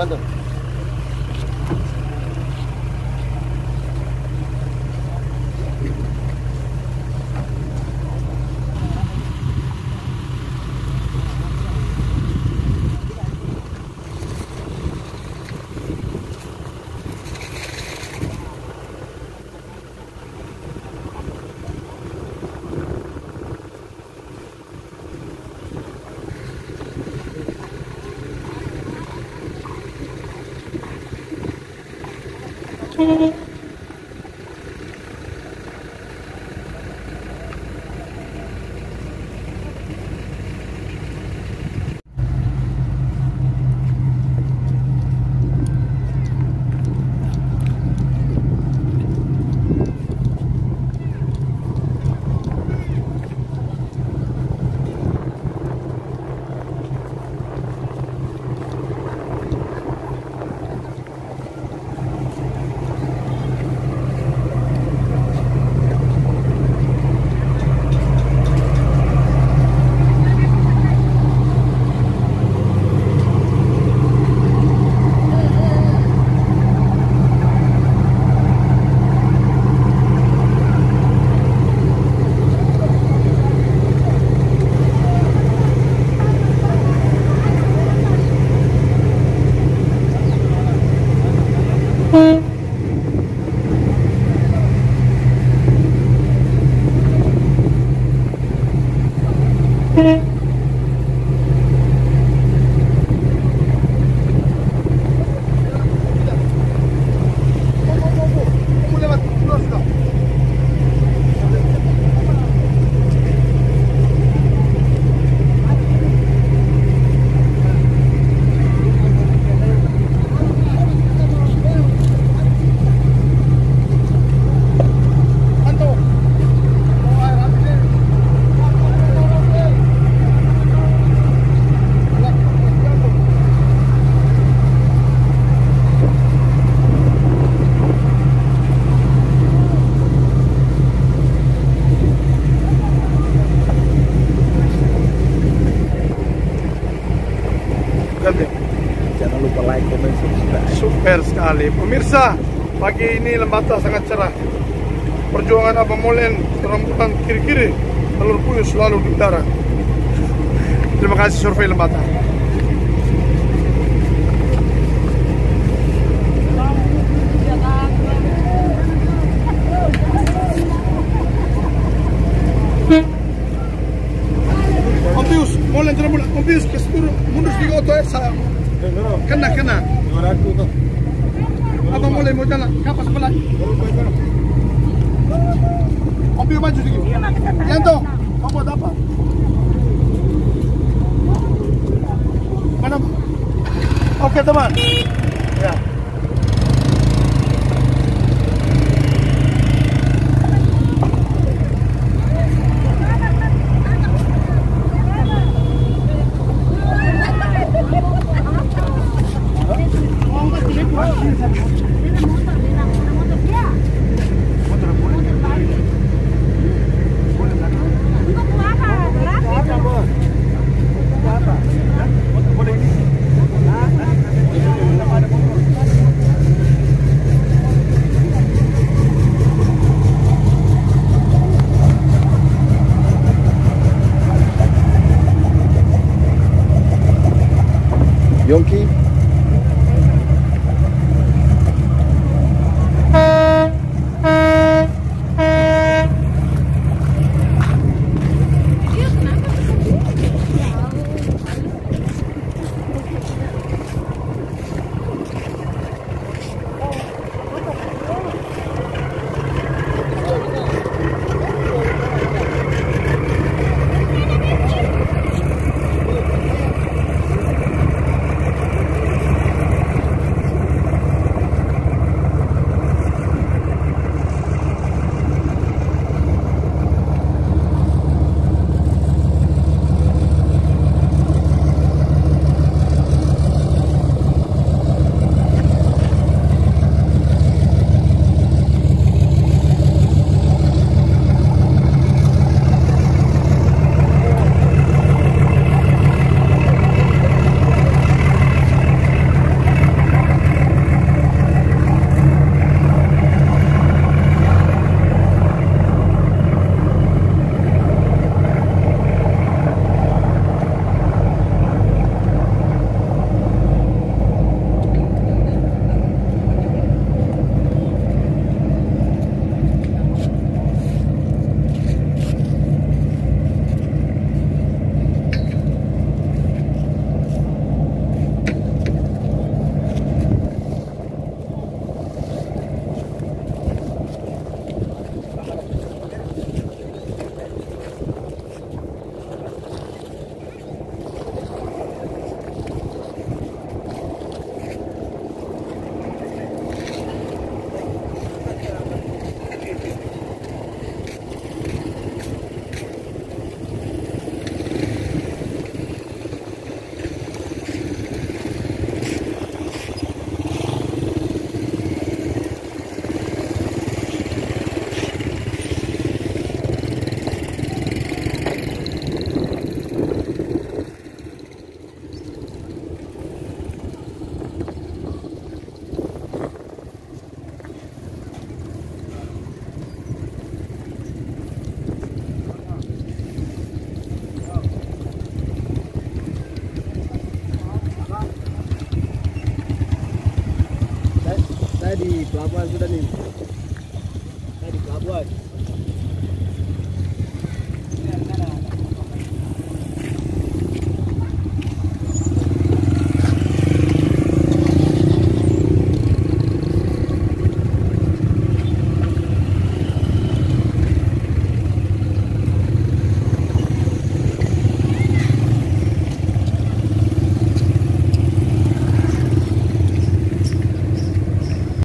bantu. Kamu Super sekali. Pemirsa, pagi ini Lembata sangat cerah. Perjuangan Abang Molen rembukan kiri-kiri, telur puyuh selalu di udara. Terima kasih survei Lembata. Mundur sedikit otot ya, saya. Kena, kena. Abang mulai mau jalan, kapas sebelah. Pius maju sedikit. Yanto, kamu buat apa? Mana? Oke teman. Yom Kippur. Di pelabuhan sudah nih. Saya di pelabuhan.